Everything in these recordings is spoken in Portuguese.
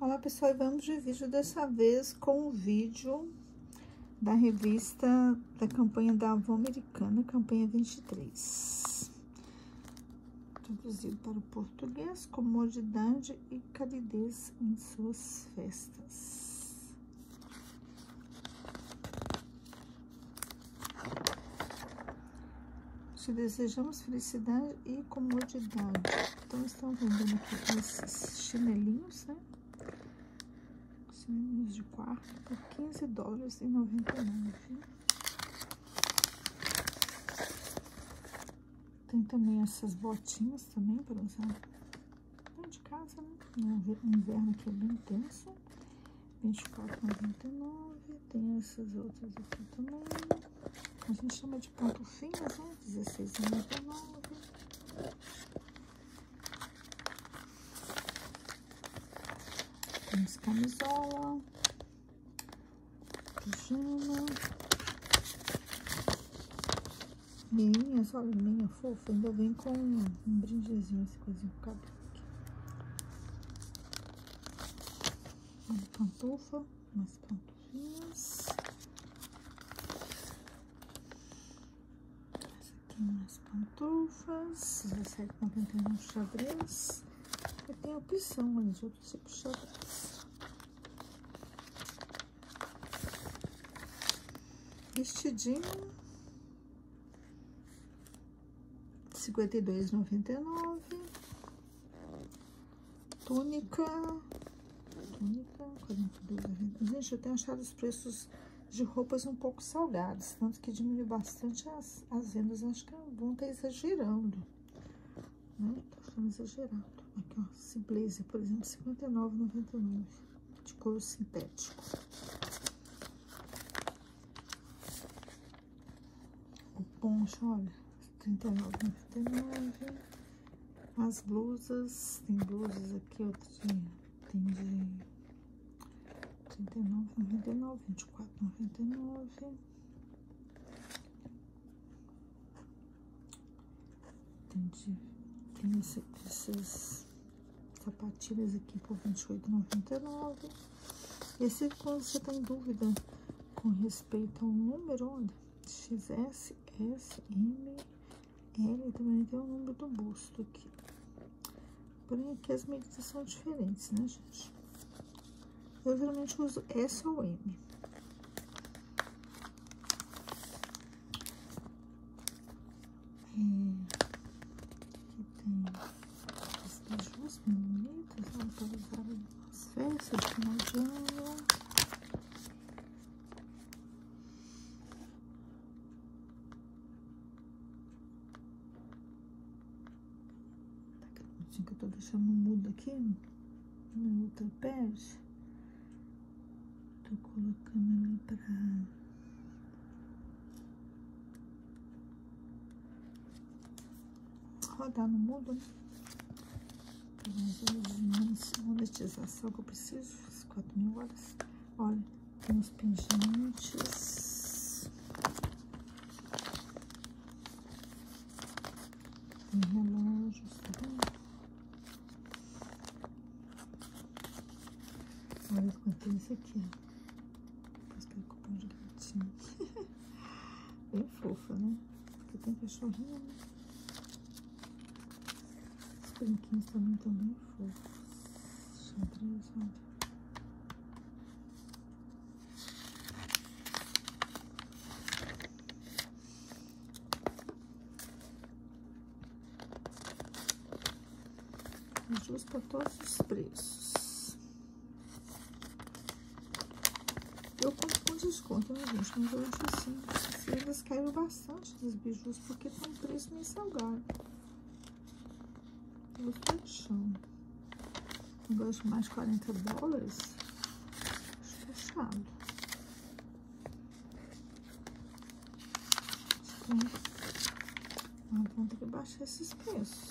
Olá pessoal, vamos de vídeo dessa vez com o vídeo da revista da campanha da Avó Americana, campanha 23. Traduzido para o português, comodidade e calidez em suas festas. Te desejamos felicidade e comodidade. Então, estão vendendo aqui esses chinelinhos, né? Chinelinhos de quarto por 15 dólares e 99. Tem também essas botinhas também para usar dentro de casa, né? No inverno aqui é bem intenso. 24,99. Tem essas outras aqui também. A gente chama de ponto finas, né? 16,99. Temos camisola, pijama, meinhas, olha, meia fofa, ainda vem com um brindezinho, esse coisinho pro cabelo aqui. Uma pantufa, umas pantufinhas. Essa aqui umas pantufas, 17,99 xadrez. E tem opção, olha, de outros tipos de xadrez. Vestidinho. Cinquenta e dois noventa e nove. Túnica. Gente, eu tenho achado os preços de roupas um pouco salgados, tanto que diminui bastante as, as vendas. Acho que vão estar exagerando, né? Achando exagerado. Aqui, ó, esse blazer, por exemplo, R$59,99, de couro sintético. Poncho, olha, R$39,99. As blusas, tem blusas aqui, ó, de, tem de R$39,99, R$24,99. Tem de, tem esse, esses sapatilhas aqui por R$28,99. Esse, quando você tá em dúvida com respeito ao número, olha, XS, S, M, L, também tem o número do busto aqui. Porém, aqui as medidas são diferentes, né, gente? Eu geralmente uso S ou M. É, aqui tem bijus bem bonitos, ó, para usar nas festas final de ano. Tá que eu tô deixando mudo aqui no outro pé. Tô colocando ali pra rodar no mudo, né? monetização que eu preciso, as 4 mil horas. Olha, tem os pingentes. Tem relógios, tá vendo? Olha quanto tem esse aqui, ó. Depois que é cupom de gatinho. Bem fofa, né? Porque tem cachorrinho, né? Os brinquinhos também estão bem fofos. Xadrez, olha. Justa todos os preços. desconto, né, gente? Mas eu acho assim, eles caíram bastante dos bijus, porque tem um preço meio salgado. Eu tô chão. Um gosto mais de 40 dólares. Acho fechado. Então, vamos ter que baixar esses preços.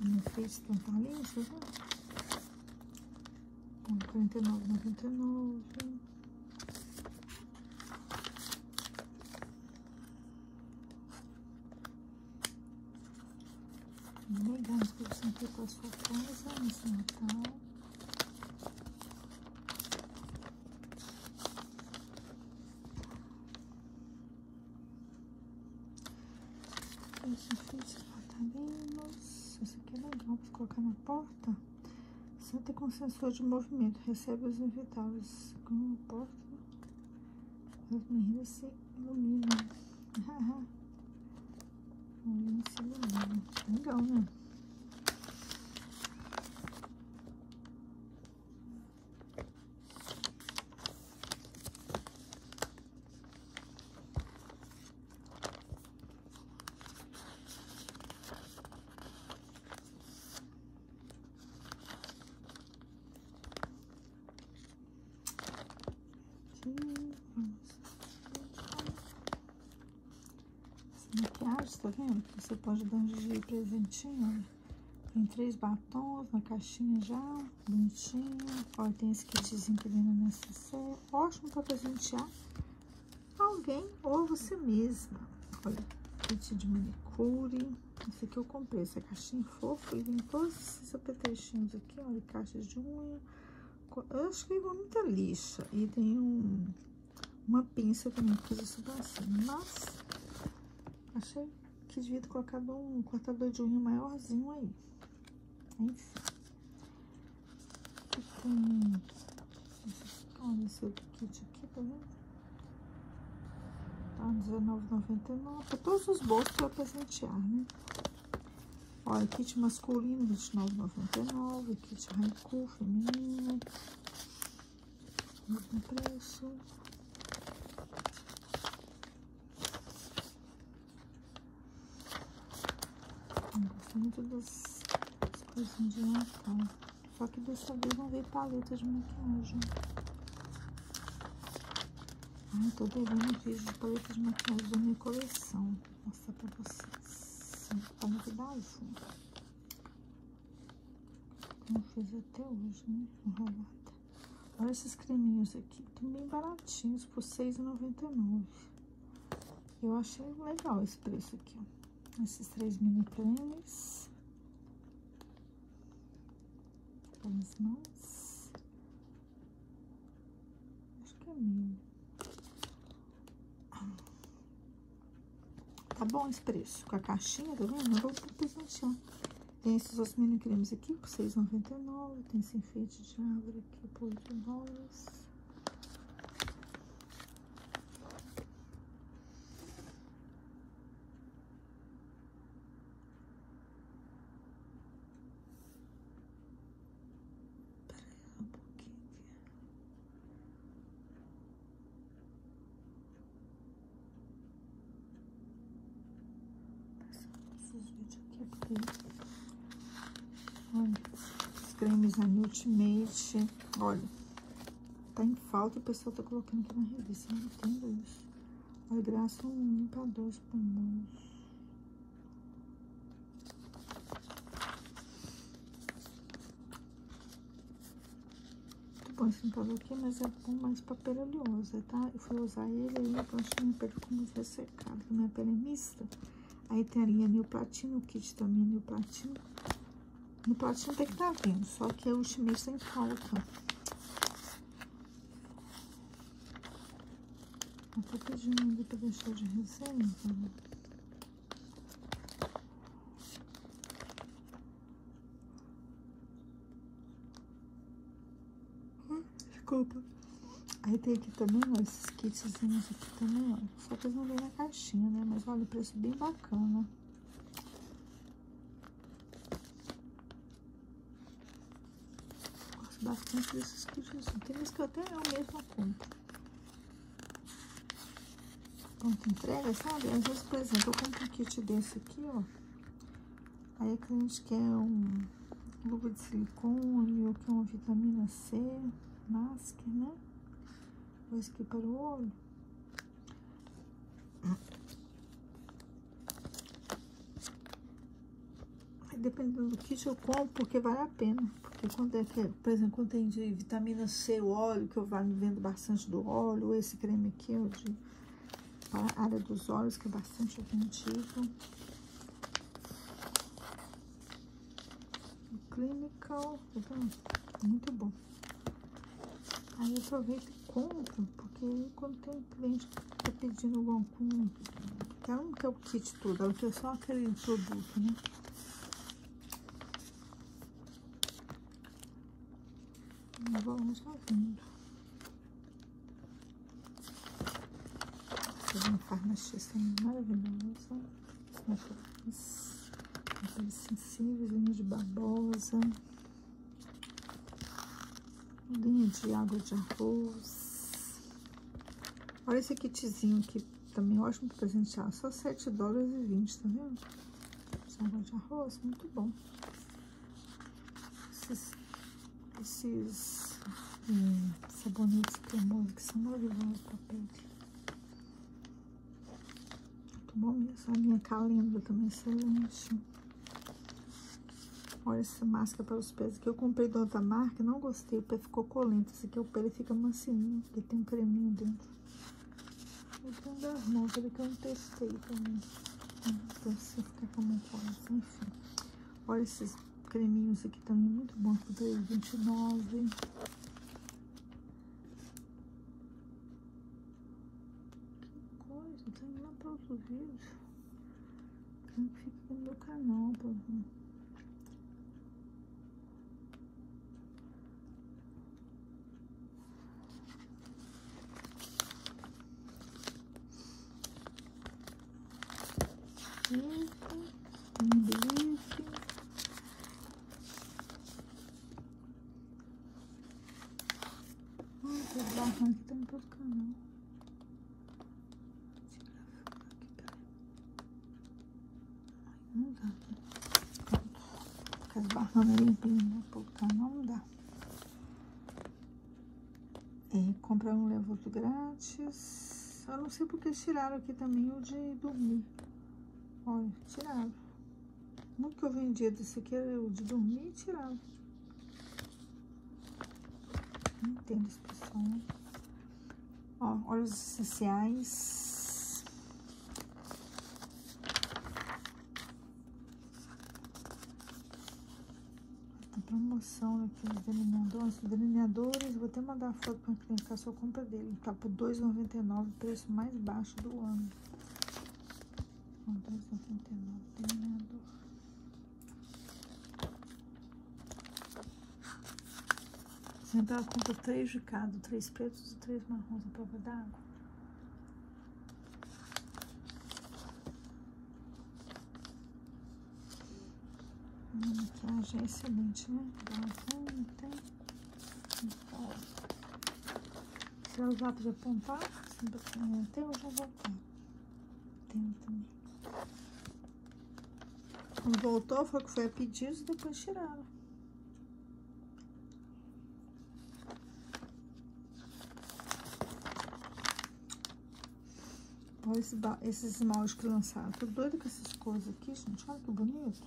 Não fez tanta linha, você viu? 49,99. Legal, é as coisas são aqui para sua casa nesse Natal. Esse aqui é legal, vamos colocar na porta. Senta com sensor de movimento. Recebe os invitáveis. Com porta. As meninas se iluminam. Olha, se ilumina. Legal, né? maquiagem, tá vendo? Você pode dar um de presentinho, olha. Tem três batons na caixinha já, bonitinho. Olha, tem esse kitzinho que vem no necessaire. Ótimo para presentear alguém ou você mesma. Olha, kit de manicure. Esse aqui eu comprei, essa caixinha fofa. E vem todos esses apetrechos aqui, olha, caixas de unha. Eu acho que vem muita lixa. E tem um, uma pinça também pra fazer isso assim. Mas achei que devia ter colocado um cortador de unha maiorzinho aí. Enfim. Tem... Olha esse outro kit aqui, tá vendo? Tá R$19,99. Pra todos os bolsos pra presentear, né? Olha, kit masculino, R$29,99. Kit Haiku feminino. Mesmo preço. Muito das, coisinhas de Natal. Só que dessa vez não veio paleta de maquiagem. Ai, tô devendo vídeo de paleta de maquiagem da minha coleção. Vou mostrar pra vocês. Tá novidade. Não fiz até hoje, né? Enrolada. Olha esses creminhos aqui. Estão bem baratinhos, por R$6,99. Eu achei legal esse preço aqui, ó esses três mini cremes as mãos acho que é mil tá bom esse preço com a caixinha tá vendo? Eu vou presentear tem esses outros mini cremes aqui por R$6,99 tem esse enfeite de árvore aqui por 8 dólares esses vídeos aqui, porque... Olha, cremes da Ultimate, olha, tá em falta o pessoal tá colocando aqui na revista, não entendo isso. Olha, graça um limpador de pulmões. Muito bom esse limpador aqui, mas é bom mais pra pele oleosa, tá? Eu fui usar ele aí, eu acho que minha pele ficou muito ressecada, porque minha pele é mista. Aí tem a linha New Platino, o kit também New Platino. No Platino tem que estar tá vindo, só que a Ultimate tem falta. Eu tô pedindo pra deixar de reserva. Desculpa. Aí tem aqui também, ó, esses kitzinhos aqui também, ó. Só que eles não vêm na caixinha, né? Mas olha, o preço bem bacana. Gosto bastante desses kits. Tem uns que eu até eu mesma compro. Pronto, entrega, sabe? Às vezes, por exemplo, eu compro um kit desse aqui, ó. Aí a cliente quer um luva de silicone ou quer uma vitamina C, masker, né? Vou aqui para o olho. Dependendo do kit eu compro, porque vale a pena. Porque quando é que, por exemplo, quando tem de vitamina C, o óleo, que eu vendo bastante do óleo, esse creme aqui, ó, de a área dos olhos, que é bastante atendido. Clinical, tá Muito bom. Aí eu aproveito e compro, porque quando tem cliente que tá pedindo alguma coisa, ela não quer o kit todo, ela quer só aquele produto, né? Vamos já vindo. Tem uma farmacista maravilhosa. Aqueles sensíveis, linha de babosa. Linha de água de arroz. Olha esse kitzinho aqui, também ótimo para presentear. Só 7 dólares e 20, tá vendo? Água de arroz, muito bom. Esses, esses hum, sabonetes cremosos que são maravilhosos para pele. Muito bom mesmo. A minha calenda também excelente. Olha essa máscara para os pés que eu comprei de outra marca, não gostei, o pé ficou colento. Esse aqui o pé fica mansinho, porque tem um creminho dentro. Eu tenho das mãos ali que eu não testei também. Então você ficar com a mão enfim. Olha esses creminhos aqui também, muito bons por 3,29. Que coisa, tem lá para outro vídeo. Quem fica no meu canal, por um bife. Ai, tô barrando aqui, tá em todo canal. Não dá, né? Ficar esbarrando ali em todo canal, não dá. É, comprar um leva outro grátis. Eu não sei porque tiraram aqui também o de dormir. Olha, tiraram. Nunca que eu vendia desse aqui era o de dormir e tirava. Não entendo esse pessoal, né? Ó, essenciais. Tá promoção aqui os delineadores. delineadores, vou até mandar a foto pra clicar só compra dele. Tá por R$2,99, preço mais baixo do ano com 2,99 delineador. Sempre ela compra três de cada, três pretos e três marrons à prova d'água. Maquiagem é excelente, né? Garrafão, tem. Se ela usar para apontar, tem, eu vou voltar. Tem também. Quando voltou, foi que foi a pedido e depois tiraram. Olha esse, esses esmaltes que lançaram. Tô doida com essas coisas aqui, gente. Olha que bonito.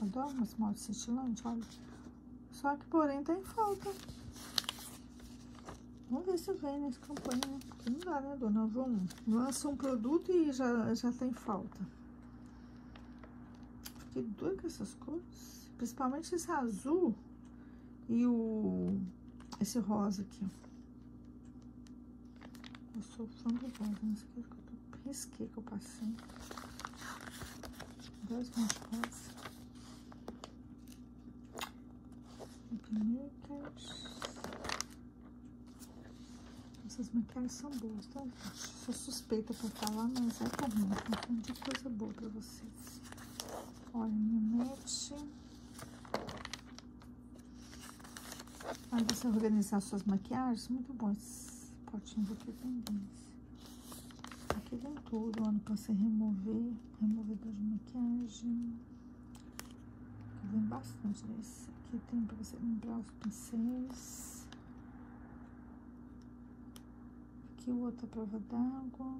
Adoro esmalte cintilante, olha. Só que, porém, tá em falta. Vamos ver se vem nessa campanha, Porque não dá, né, dona? Vamos. Lança um produto e já, já tem falta. Fiquei doida com essas cores. Principalmente esse azul e o... Esse rosa aqui. Eu sou fã do rosa, não sei o que eu tô... Risquei que eu passei. Dois mais Makers. Essas maquiagens são boas, tá? Sou suspeita pra falar, mas é por mim. Então, de coisa boa pra vocês. Olha, mete. Aí você organizar suas maquiagens, muito bom esses potinhos aqui também. Aqui vem tudo, olha, pra você remover, removedor de maquiagem. Aqui vem bastante desse. Aqui tem pra você lembrar os pincéis. Aqui o outro prova d'água.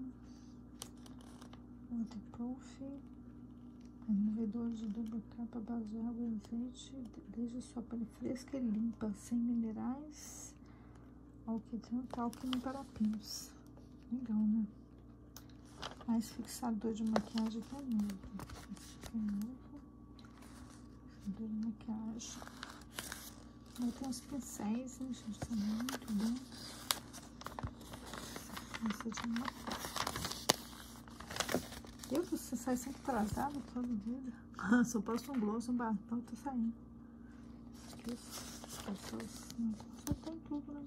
Waterproof. Removedor de dupla capa baseado em azeite, desde sua pele fresca e limpa, sem minerais, alquitrão, talco e parapinhos. Legal, né? Mais fixador de maquiagem que é novo. Esse aqui é novo. Fixador de maquiagem. Aí tem os pincéis, né, gente? São muito bons. De matar. Eu que você sai sempre atrasada toda vida. Só posto um gloss, um batom e tô saindo. Aqui as pessoas só tem tudo, né?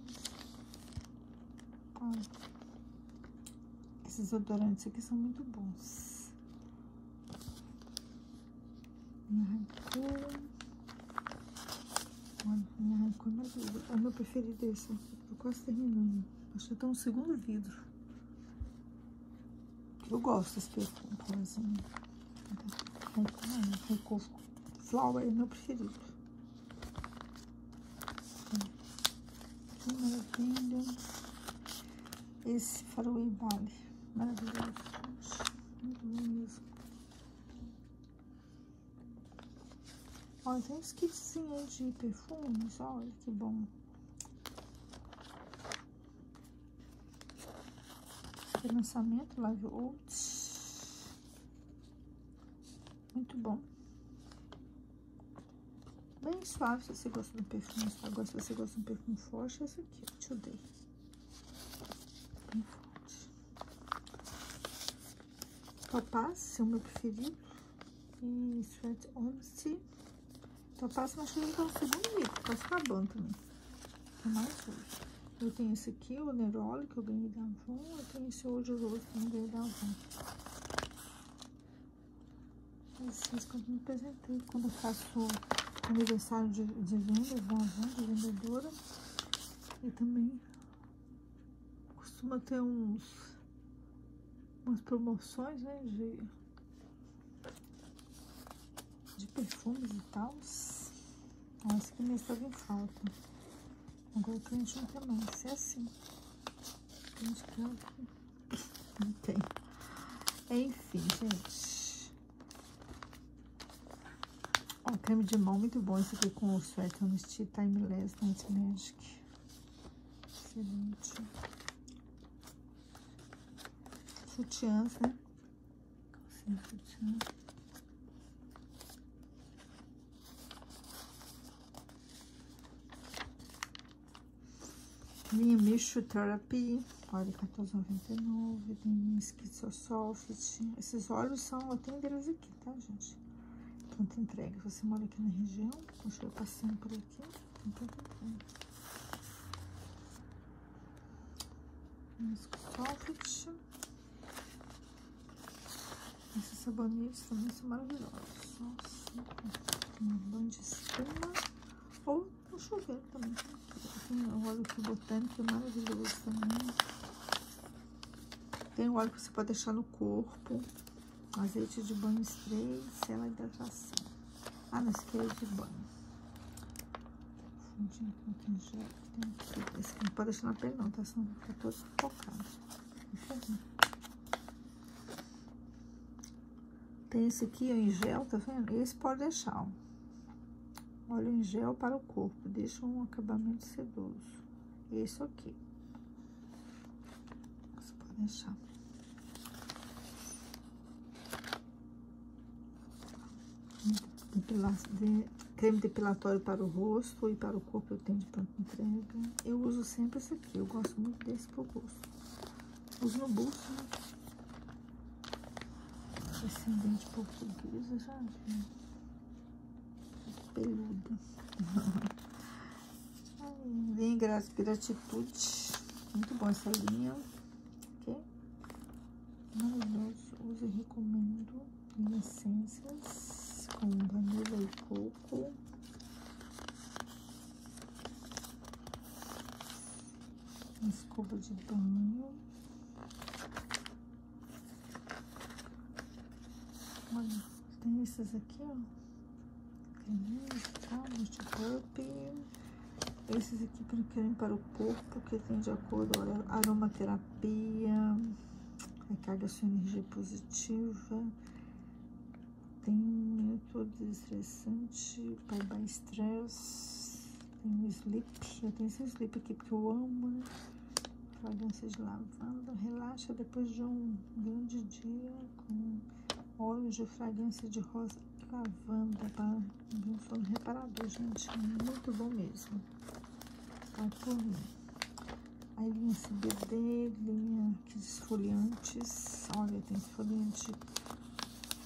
Esses odorantes aqui são muito bons. Minha rancor é. É o meu preferido esse. Tô quase terminando. Acho que tá um segundo vidro. Eu gosto desse perfume, assim. Rancor Flower é meu preferido. Que maravilha. Esse Faraway Valley. Maravilhoso, Muito bom mesmo. Olha, tem uns kitzinhos de perfumes. Olha que bom. lançamento Live Oats. Muito bom. Bem suave se você gosta do perfume. Agora, se você gosta de um perfume forte, esse aqui, eu te. Bem forte. Topaz, é o meu preferido. E Sweat Honesty. Topaz, mas acho que tá no segundo livro, tá acabando também. É mais hoje. Eu tenho esse aqui, o Neroli, que eu ganhei da Avon. Eu tenho esse Old Rose, que eu ganhei da Avon. Esses que eu me apresentei quando eu faço aniversário de, de vendas da Avon, de vendedora. E também costuma ter uns umas promoções, né, de, de perfumes e tal. Esse que me estava em falta. Agora o cliente não quer mais. É assim. Cliente quer Não tem. Enfim, gente. Ó, creme de mão muito bom. Esse aqui com o Sweat Honesty Timeless Night Magic. Excelente. Sutiãs, né? Sim, sutiãs. Minha Micho Therapy, olha, R$14,99. Tem Schizosoft. Esses óleos são, eu tenho deles aqui, tá, gente? Pronto entrega. Você mora aqui na região, eu passando por aqui. Pronto entrega. Schizosoft. Esses sabonetes também são maravilhosos. Nossa, uma banho de espuma. Chuveiro também? Tem o óleo aqui botânico, é maravilhoso também. Tem o óleo que você pode deixar no corpo. Azeite de banho spray, cela hidratação. Ah, não, esse aqui é de banho. Fundinho tem aqui. Esse aqui não pode deixar na pele não, tá? Senão fica todo focado. Tem esse aqui ó, em gel, tá vendo? Esse pode deixar, ó. Óleo em gel para o corpo, deixa um acabamento sedoso. Esse aqui. Você pode deixar. Creme depilatório para o rosto e para o corpo eu tenho de pronta entrega. Eu uso sempre esse aqui, eu gosto muito desse pro rosto. Uso no bolso, né? Descendente portuguesa já, gente peluda. Linha Gratitude. Muito bom essa linha. Ok? Maravilhoso. Uso e recomendo. Essências com vanila e coco. Escova de banho. Olha, tem esses aqui, ó tá? Multipurp. Esses aqui querem para o corpo, que tem de acordo com a aromaterapia, recarga sua energia positiva. Tem método desestressante, bye bye stress. Tem o sleep, eu tenho esse sleep aqui porque eu amo, né? Fragrância de lavanda, relaxa depois de um grande dia com óleos de fragrância de rosa lavanda para um sono reparador. separador, gente. Muito bom mesmo. Tá por mim. Aí linha CBD, linha de esfoliantes. Olha, tem esfoliante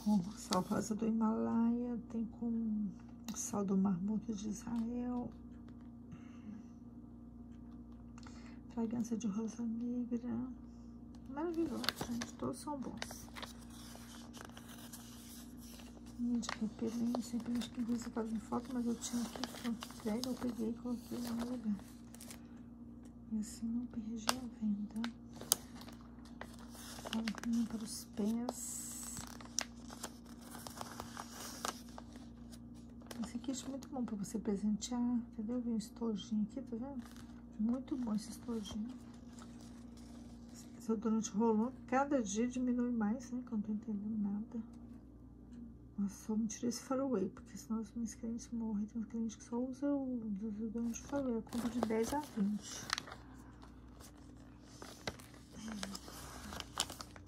com sal rosa do Himalaia, tem com sal do Mar Morto de Israel. Fragrância de rosa negra. Maravilhoso, gente. Todos são bons. Linha de repelência. Repelente que você estava em foto, mas eu tinha aqui. Velho, eu peguei e coloquei lá no lugar. E assim não perdi a venda. Linha para os pés. Esse kit é muito bom para você presentear, entendeu? Vem um estojinho aqui, tá vendo? Muito bom esse estojinho. Desodorante rolou. Cada dia diminui mais, né? Que eu não tô entendendo nada. Só me tirei esse faraway, porque senão os meus clientes morrem. Tem uns clientes que só usam o desodorante faraway. Eu compro de 10 a 20.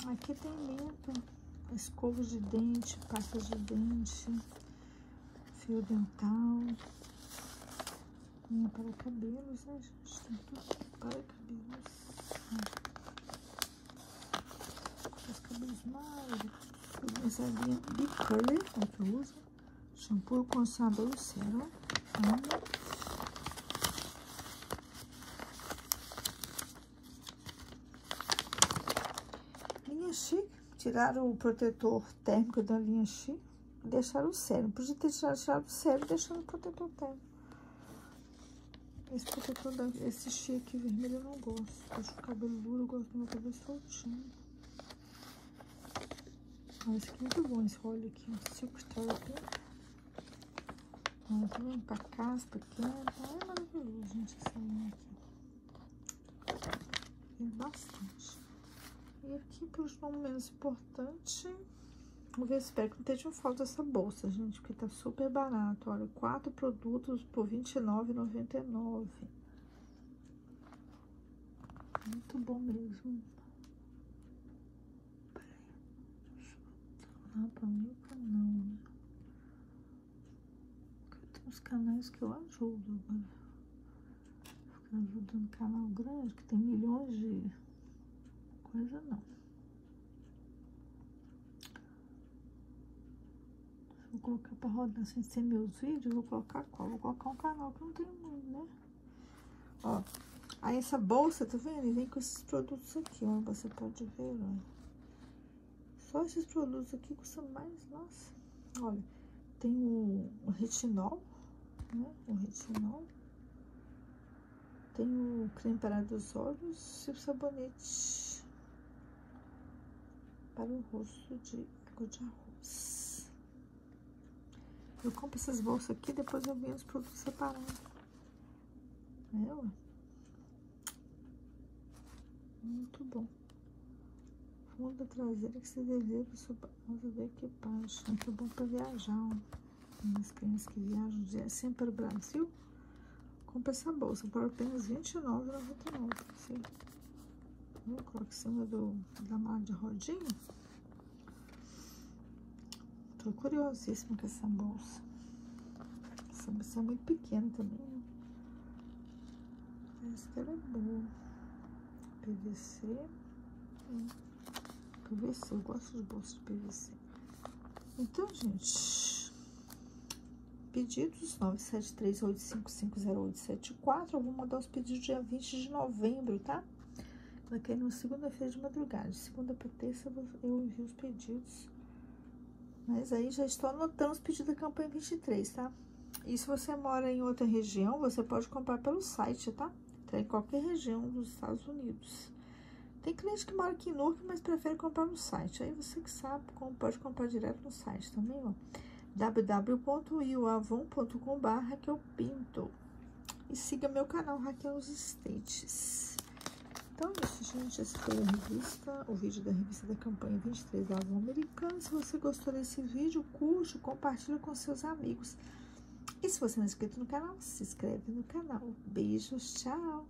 Aqui tem limpo, escova de dente, pasta de dente, fio dental. Linha para cabelos, né, gente? Tem tudo para cabelos. Os cabelos mais. Essa linha Bicolor, é que eu uso. Shampoo, condicionador e sérum. Amo. Linha Chic. Tiraram o protetor térmico da linha Chic. Deixaram o sérum. Podia ter tirado, tirado o sérum e deixado o protetor térmico. Esse protetor, da, esse chique vermelho eu não gosto. Acho o cabelo duro, eu gosto do meu cabelo soltinho. Esse aqui é muito bom, esse óleo aqui, um Silk Therapy. Ah, também pra caspa, quenta. É maravilhoso, gente, essa linha aqui. Tem bastante. E aqui, por não menos importante, Vamos ver, espero que não esteja falta essa bolsa, gente, porque tá super barato. Olha, quatro produtos por R$29,99. Muito bom mesmo. Peraí, deixa o meu canal, né? Porque tem uns canais que eu ajudo agora. Ficar ajudando canal grande, que tem milhões de coisa, não. Vou colocar pra rodar sem ser meus vídeos, vou colocar qual? Vou colocar um canal que não tem muito, né? Ó, aí essa bolsa, tá vendo? E vem com esses produtos aqui, ó, você pode ver, ó. Só esses produtos aqui custam mais, nossa. Olha, tem o, retinol, né? O retinol. Tem o creme para os olhos e o sabonete para o rosto de água de arroz. Eu compro essas bolsas aqui, depois eu venho os produtos separados. É, Muito bom. Fundo traseira que se deseja base de equipagem. Muito bom para viajar. Ó. Minhas que viajam sempre para o Brasil. Compre essa bolsa por apenas R$29,99. Assim. Eu em cima do, da mala de rodinha. Tô curiosíssima com essa bolsa. Essa bolsa é muito pequena também, né? Parece que ela é boa. PVC. Hum. PVC, eu gosto de bolsa de PVC. Então, gente, pedidos 97385508874. Eu vou mandar os pedidos dia 20 de novembro, tá? Vai cair na segunda-feira de madrugada. De segunda para terça eu envio os pedidos. Mas aí já estou anotando os pedidos da campanha 23, tá? E se você mora em outra região, você pode comprar pelo site, tá? Tá em qualquer região dos Estados Unidos. Tem cliente que mora aqui em Newark, mas prefere comprar no site. Aí você que sabe pode comprar direto no site também, ó. www.iuavon.com.br que eu pinto. E siga meu canal Raquel States. Então é isso, gente. Essa foi a revista, o vídeo da revista da campanha 23 da Avon Americana. Se você gostou desse vídeo, curte, compartilha com seus amigos. E se você não é inscrito no canal, se inscreve no canal. Beijos, tchau!